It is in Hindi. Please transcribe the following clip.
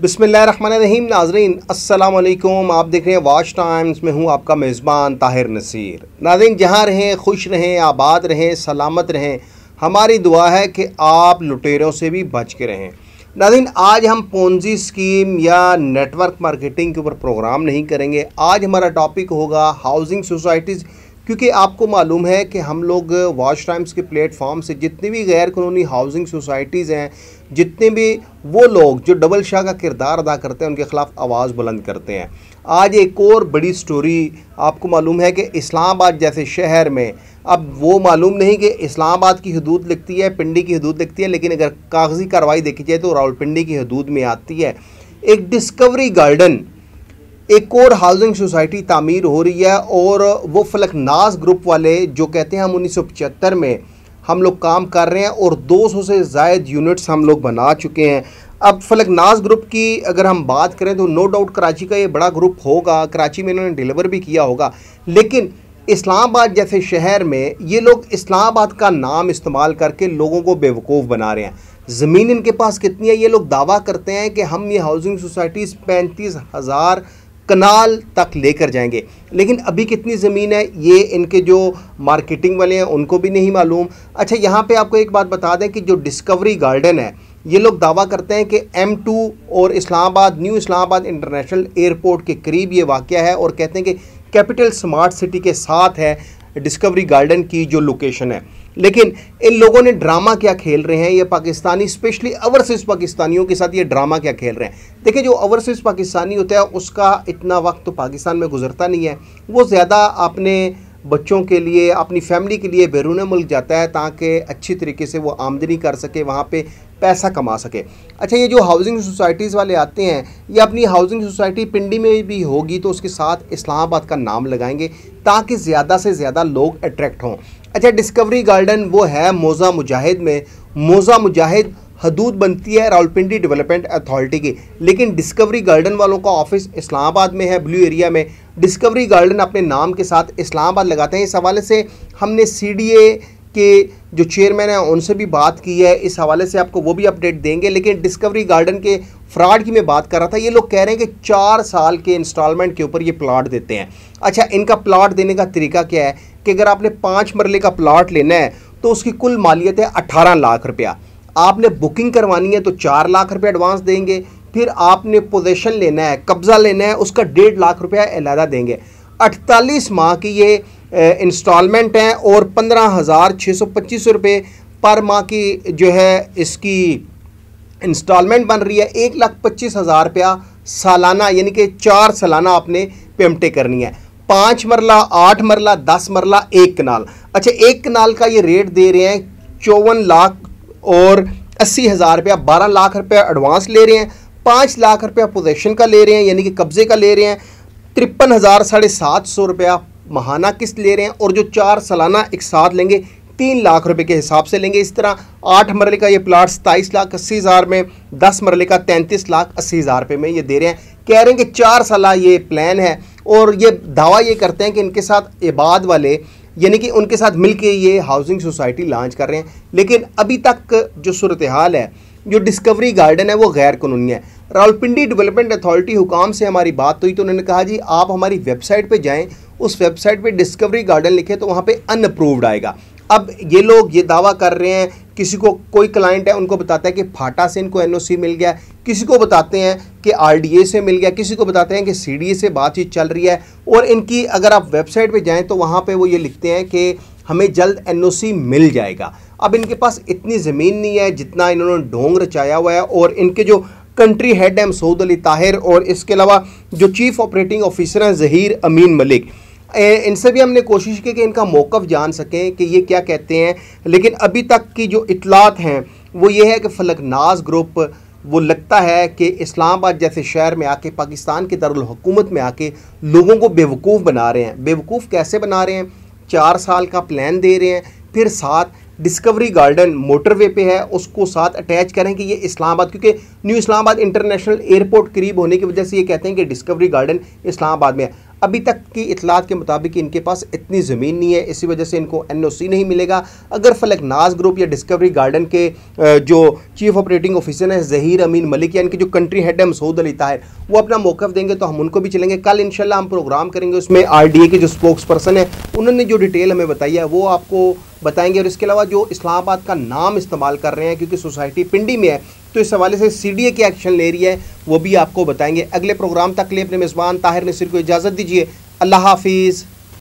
बिसमीम नाजरीन अस्सलाम आप देख रहे हैं वाच टाइम्स में हूँ आपका मेज़बान ताहिर नसीर। नाजरीन, जहाँ रहें, खुश रहें, आबाद रहें, सलामत रहें, हमारी दुआ है कि आप लुटेरों से भी बच के रहें। नाजिन आज हम पोंजी स्कीम या नेटवर्क मार्केटिंग के ऊपर प्रोग्राम नहीं करेंगे। आज हमारा टॉपिक होगा हाउसिंग सोसाइटीज़ क्योंकि आपको मालूम है कि हम लोग वॉच टाइम्स के प्लेटफॉर्म से जितनी भी गैर कानूनी हाउसिंग सोसाइटीज़ हैं, जितने भी वो लोग जो डबल शाह का किरदार अदा करते हैं, उनके ख़िलाफ़ आवाज़ बुलंद करते हैं। आज एक और बड़ी स्टोरी आपको मालूम है कि इस्लामाबाद जैसे शहर में, अब वो मालूम नहीं कि इस्लामाबाद की हदूद लिखती है, पिंडी की हदूद लिखती है, लेकिन अगर कागज़ी कार्रवाई देखी जाए तो रावलपिंडी की हदूद में आती है। एक डिस्कवरी गार्डन एक और हाउसिंग सोसाइटी तामीर हो रही है और वो फलकनाज ग्रुप वाले जो कहते हैं हम उन्नीस सौ पचहत्तर में हम लोग काम कर रहे हैं और 200 से जायद यूनिट्स हम लोग बना चुके हैं। अब फलकनाज ग्रुप की अगर हम बात करें तो नो डाउट कराची का ये बड़ा ग्रुप होगा। कराची में इन्होंने डिलीवर भी किया होगा। लेकिन इस्लामाबाद जैसे शहर में ये लोग इस्लामाबाद का नाम इस्तेमाल करके लोगों को बेवकूफ़ बना रहे हैं। ज़मीन इनके पास कितनी है? ये लोग दावा करते हैं कि हम ये हाउसिंग सोसाइटीज़ पैंतीस हज़ार कनाल तक लेकर जाएँगे। लेकिन अभी कितनी ज़मीन है, ये इनके जो मार्केटिंग वाले हैं, उनको भी नहीं मालूम। अच्छा यहाँ पे आपको एक बात बता दें कि जो डिस्कवरी गार्डन है, ये लोग दावा करते हैं कि एम टू और Islamabad, new Islamabad international airport के करीब ये वाक़ है और कहते हैं कि कैपिटल स्मार्ट सिटी के साथ है। डिस्कवरी गार्डन की जो लोकेशन है। लेकिन इन लोगों ने ड्रामा क्या खेल रहे हैं? ये पाकिस्तानी स्पेशली ओवरसीज़ पाकिस्तानियों के साथ ये ड्रामा क्या खेल रहे हैं? देखिए, जो ओवरसीज़ पाकिस्तानी होता है, उसका इतना वक्त तो पाकिस्तान में गुजरता नहीं है। वो ज़्यादा अपने बच्चों के लिए, अपनी फैमिली के लिए बैरून मुल्क जाता है ताकि अच्छी तरीके से वो आमदनी कर सके। वहाँ पे पैसा कमा सके। अच्छा ये जो हाउसिंग सोसाइटीज़ वाले आते हैं, ये अपनी हाउसिंग सोसाइटी पिंडी में भी होगी तो उसके साथ इस्लामाबाद का नाम लगाएँगे ताकि ज़्यादा से ज़्यादा लोग अट्रैक्ट हों। अच्छा डिस्कवरी गार्डन वो है मोज़ा मुजाहिद में। मोज़ा मुजाहिद हदूद बनती है रावलपिंडी डेवलपमेंट अथॉरिटी की। लेकिन डिस्कवरी गार्डन वालों का ऑफ़िस इस्लामाबाद में है, ब्लू एरिया में। डिस्कवरी गार्डन अपने नाम के साथ इस्लामाबाद लगाते हैं। इस हवाले से हमने सीडीए के जो चेयरमैन हैं, उनसे भी बात की है। इस हवाले से आपको वो भी अपडेट देंगे, लेकिन डिस्कवरी गार्डन के फ्रॉड की मैं बात कर रहा था। ये लोग कह रहे हैं कि चार साल के इंस्टॉलमेंट के ऊपर ये प्लाट देते हैं। अच्छा इनका प्लाट देने का तरीका क्या है? कि अगर आपने पाँच मरले का प्लाट लेना है तो उसकी कुल मालियत है अट्ठारह लाख रुपया। आपने बुकिंग करवानी है तो चार लाख रुपये एडवांस देंगे। फिर आपने पोजेशन लेना है, कब्ज़ा लेना है, उसका डेढ़ लाख रुपया अलहदा देंगे। अड़तालीस माह की ये इंस्टॉलमेंट हैं और पंद्रह हज़ार छः सौ पच्चीस रुपये पर माह की जो है इसकी इंस्टॉलमेंट बन रही है। एक लाख पच्चीस हज़ार रुपया सालाना, यानी कि चार सालाना आपने पेमेंटें करनी है। पाँच मरला, आठ मरला, दस मरला, एक कनाल। अच्छा एक कनाल का ये रेट दे रहे हैं चौवन लाख और अस्सी हज़ार रुपया। बारह लाख रुपया एडवांस ले रहे हैं, पाँच लाख रुपया पोजेशन का ले रहे हैं, यानी कि कब्ज़े का ले रहे हैं। तिरपन हज़ार साढ़े सात सौ रुपया महाना किस्त ले रहे हैं और जो चार सालाना एक साथ लेंगे, तीन लाख रुपए के हिसाब से लेंगे। इस तरह आठ मरले का ये प्लाट सताईस लाख अस्सी हज़ार में, दस मरले का तैंतीस लाख अस्सी हज़ार रुपये में ये दे रहे हैं। कह रहे हैं कि चार साल ये प्लान है और ये दावा ये करते हैं कि इनके साथ इबाद वाले, यानी कि उनके साथ मिलके ये हाउसिंग सोसाइटी लॉन्च कर रहे हैं। लेकिन अभी तक जो सूरत हाल है, जो डिस्कवरी गार्डन है, वो गैर कानूनी है। रावलपिंडी डेवलपमेंट अथॉरिटी हुकाम से हमारी बात हुई तो उन्होंने कहा, जी, आप हमारी वेबसाइट पे जाएँ, उस वेबसाइट पे डिस्कवरी गार्डन लिखे तो वहाँ पे अनअप्रूव्ड आएगा। अब ये लोग ये दावा कर रहे हैं, किसी को कोई क्लाइंट है, उनको बताता है कि फाटा से इनको एनओसी मिल गया, किसी को बताते हैं कि आरडीए से मिल गया, किसी को बताते हैं कि सीडीए से बातचीत चल रही है, और इनकी अगर आप वेबसाइट पे जाएँ तो वहाँ पे वो ये लिखते हैं कि हमें जल्द एनओसी मिल जाएगा। अब इनके पास इतनी ज़मीन नहीं है जितना इन्होंने ढोंग रचाया हुआ है, और इनके जो कंट्री हेड है मसूद अली ताहिर और इसके अलावा जो चीफ ऑपरेटिंग ऑफिसर हैं जहीर अमीन मलिक इनसे भी हमने कोशिश की कि इनका मौक़ जान सकें कि ये क्या कहते हैं, लेकिन अभी तक की जो इतलात हैं, वो ये है कि फलकनाज ग्रुप, वो लगता है कि इस्लामाबाद जैसे शहर में आके, पाकिस्तान के दारकूमत में आके लोगों को बेवकूफ़ बना रहे हैं। बेवकूफ़ कैसे बना रहे हैं? चार साल का प्लान दे रहे हैं, फिर साथ डिस्कवरी गार्डन मोटरवे पे है, उसको साथ अटैच करें कि ये इस्लामाबाद, क्योंकि न्यू इस्लामाबाद इंटरनेशनल एयरपोर्ट करीब होने की वजह से ये कहते हैं कि डिस्कवरी गार्डन इस्लामाबाद में है। अभी तक की इतलात के मुताबिक इनके पास इतनी ज़मीन नहीं है, इसी वजह से इनको एन नहीं मिलेगा। अगर फलक नाज ग्रुप या डिस्कवरी गार्डन के जो चीफ ऑपरेटिंग ऑफिसर हैं जहीर अमीन मलिक या इनकी जो कंट्री हेड है, मसूद अली ताहिर, वो अपना मौक़ देंगे तो हम उनको भी चलेंगे। कल इनशाला हम प्रोग्राम करेंगे उसमें आर के जो स्पोक्स पर्सन है, उन्होंने जो डिटेल हमें बताई है, वो आपको बताएँगे और इसके अलावा जो इस्लामाबाद का नाम इस्तेमाल कर रहे हैं, क्योंकि सोसाइटी पिंडी में है तो इस हवाले से सी डी ए की एक्शन ले रही है, वो भी आपको बताएँगे। अगले प्रोग्राम तक लिए अपने मेज़बान ताहिर नसीर को इजाज़त दीजिए। अल्लाह हाफिज़।